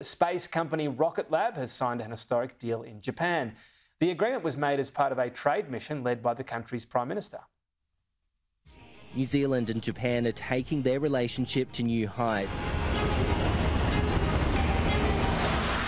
Space company Rocket Lab has signed an historic deal in Japan. The agreement was made as part of a trade mission led by the country's Prime Minister. New Zealand and Japan are taking their relationship to new heights.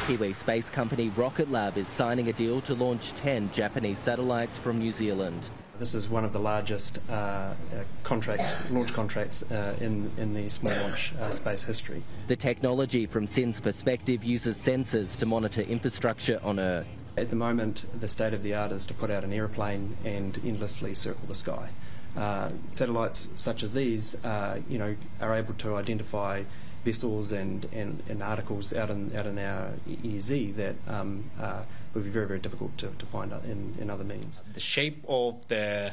Kiwi space company Rocket Lab is signing a deal to launch 10 Japanese satellites from New Zealand. This is one of the largest uh, uh, contract launch contracts uh, in in the small launch uh, space history. The technology, from SEN's perspective, uses sensors to monitor infrastructure on Earth. At the moment, the state of the art is to put out an aeroplane and endlessly circle the sky. Uh, satellites such as these, uh, you know, are able to identify vessels and, and, and articles out in out in our EEZ that um, uh, would be very very difficult to, to find in, in other means. The shape of the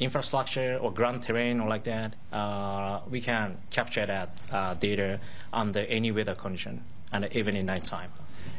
infrastructure or ground terrain or like that, uh, we can capture that uh, data under any weather condition and even in nighttime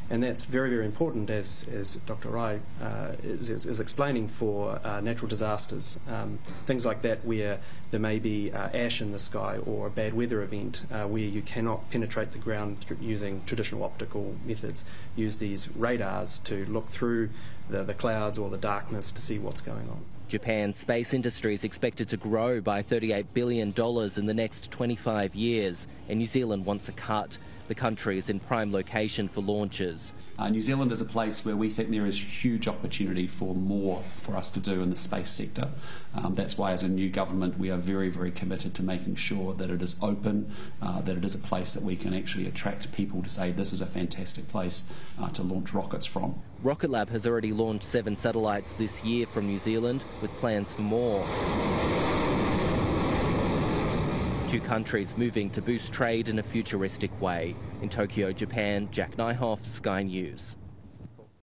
and that's very, very important, as, as Dr. Rai uh, is, is, explaining, for uh, natural disasters. Um, things like that, where there may be uh, ash in the sky or a bad weather event uh, where you cannot penetrate the ground using traditional optical methods. Use these radars to look through the, the clouds or the darkness to see what's going on. Japan's space industry is expected to grow by $38 billion in the next 25 years, and New Zealand wants a cut. The country is in prime location for launches. Uh, New Zealand is a place where we think there is huge opportunity for more for us to do in the space sector. Um, that's why, as a new government, we are very, very committed to making sure that it is open, uh, that it is a place that we can actually attract people to say this is a fantastic place uh, to launch rockets from. Rocket Lab has already launched seven satellites this year from New Zealand, with plans for more two countries moving to boost trade in a futuristic way. In Tokyo, Japan, Jack Nyhoff, Sky News.